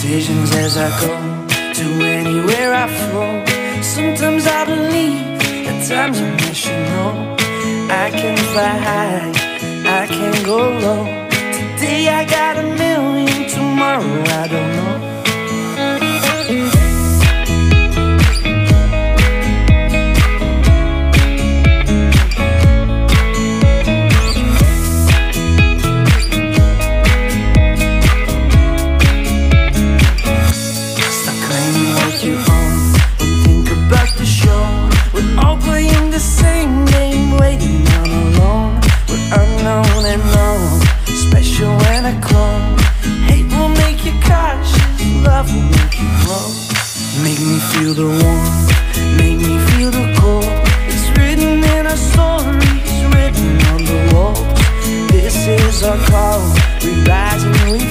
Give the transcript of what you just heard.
decisions as I go to anywhere I flow. Sometimes I believe, at times I wish you know. I can fly high, I can go low. Today I gotta. Hate will make you cautious, love will make you. Make me feel the warmth, make me feel the cold. It's written in our stories, written on the. This is our call, we rise and we